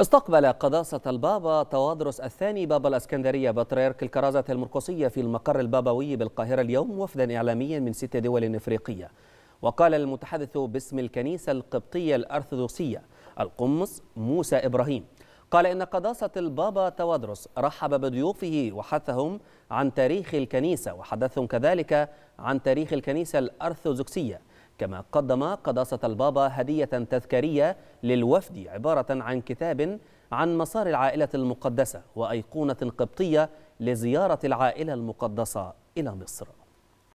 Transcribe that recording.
استقبل قداسة البابا توادرس الثاني بابا الأسكندرية بطريرك الكرازة المرقسية في المقر البابوي بالقاهرة اليوم وفدا إعلاميا من ست دول إفريقية. وقال المتحدث باسم الكنيسة القبطية الأرثوذكسية القمص موسى إبراهيم. قال إن قداسة البابا توادرس رحب بضيوفه وحثهم عن تاريخ الكنيسة وحدثهم كذلك عن تاريخ الكنيسة الأرثوذكسية. كما قدم قداسة البابا هدية تذكارية للوفد عبارة عن كتاب عن مسار العائلة المقدسة وأيقونة قبطية لزيارة العائلة المقدسة إلى مصر.